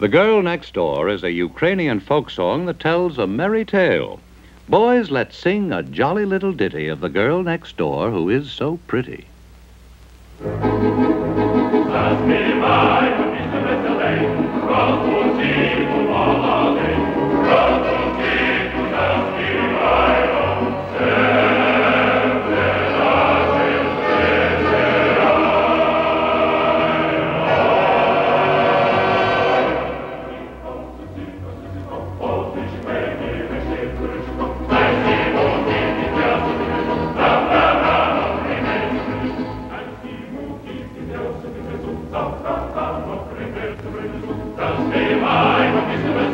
The Girl Next Door is a Ukrainian folk song that tells a merry tale. Boys, let's sing a jolly little ditty of the girl next door who is so pretty. Там, там, там, например, ты прилетел, там, где май, мы без тебя